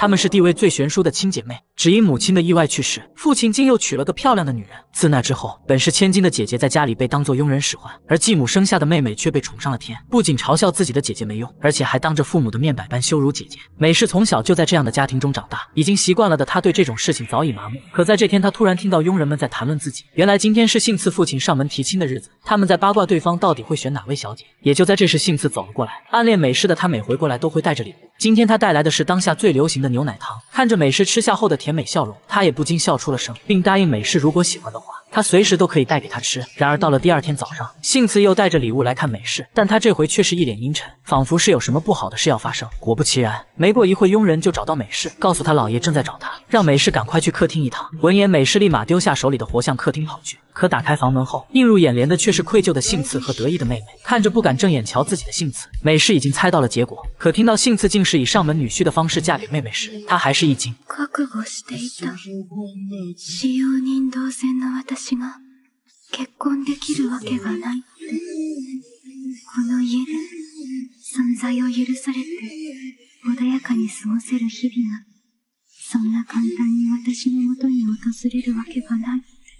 她们是地位最悬殊的亲姐妹，只因母亲的意外去世，父亲竟又娶了个漂亮的女人。自那之后，本是千金的姐姐在家里被当做佣人使唤，而继母生下的妹妹却被宠上了天，不仅嘲笑自己的姐姐没用，而且还当着父母的面百般羞辱姐姐。美世从小就在这样的家庭中长大，已经习惯了的她对这种事情早已麻木。可在这天，她突然听到佣人们在谈论自己，原来今天是幸次父亲上门提亲的日子，他们在八卦对方到底会选哪位小姐。也就在这时，幸次走了过来，暗恋美世的他每回过来都会带着礼物，今天他带来的是当下最流行的牛奶糖。看着美世吃下后的甜美笑容，他也不禁笑出了声，并答应美世如果喜欢的话。他随时都可以带给他吃。然而到了第二天早上，幸次又带着礼物来看美式，但他这回却是一脸阴沉，仿佛是有什么不好的事要发生。果不其然，没过一会，佣人就找到美式，告诉他老爷正在找他，让美式赶快去客厅一趟。闻言，美式立马丢下手里的活，向客厅跑去。可打开房门后，映入眼帘的却是愧疚的幸次和得意的妹妹。看着不敢正眼瞧自己的幸次，美世已经猜到了结果。可听到幸次竟是以上门女婿的方式嫁给妹妹时，她还是一惊。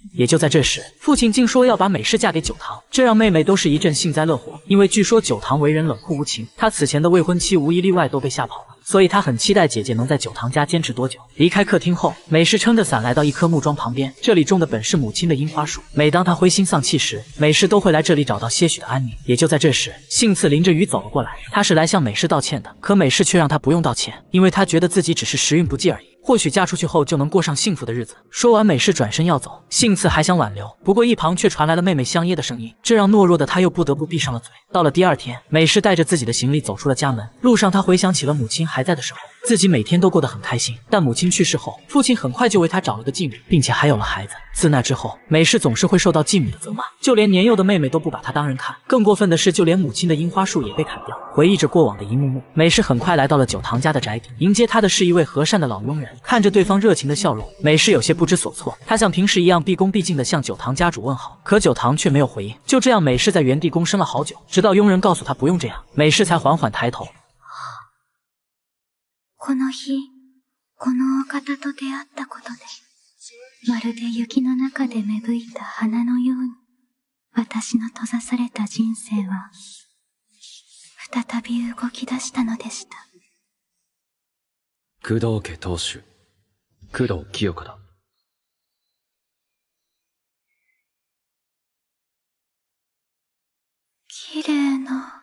私が結婚できるわけがない。この家で存在を許されて穏やかに過ごせる日々が、そんな簡単に私のもとに訪れるわけがない。也就在这时，父亲竟说要把美世嫁给九堂，这让妹妹都是一阵幸灾乐祸。因为据说九堂为人冷酷无情，他此前的未婚妻无一例外都被吓跑了。所以他很期待姐姐能在九堂家坚持多久。离开客厅后，美世撑着伞来到一棵木桩旁边，这里种的本是母亲的樱花树。每当她灰心丧气时，美世都会来这里找到些许的安宁。也就在这时，幸次淋着雨走了过来，他是来向美世道歉的。可美世却让他不用道歉，因为他觉得自己只是时运不济而已。 或许嫁出去后就能过上幸福的日子。说完，美世转身要走，幸次还想挽留，不过一旁却传来了妹妹香耶的声音，这让懦弱的他又不得不闭上了嘴。到了第二天，美世带着自己的行李走出了家门，路上她回想起了母亲还在的时候。自己每天都过得很开心，但母亲去世后，父亲很快就为他找了个继母，并且还有了孩子。自那之后，美世总是会受到继母的责骂，就连年幼的妹妹都不把她当人看。更过分的是，就连母亲的樱花树也被砍掉。回忆着过往的一幕幕，美世很快来到了九堂家的宅邸，迎接她的是一位和善的老佣人。看着对方热情的笑容，美世有些不知所措。她像平时一样毕恭毕敬地向九堂家主问好，可九堂却没有回应。就这样，美世在原地躬身了好久，直到佣人告诉她不用这样，美世才缓缓抬头。この日、このお方と出会ったことで、まるで雪の中で芽吹いた花のように、私の閉ざされた人生は、再び動き出したのでした。工藤家当主、工藤清子だ。綺麗な、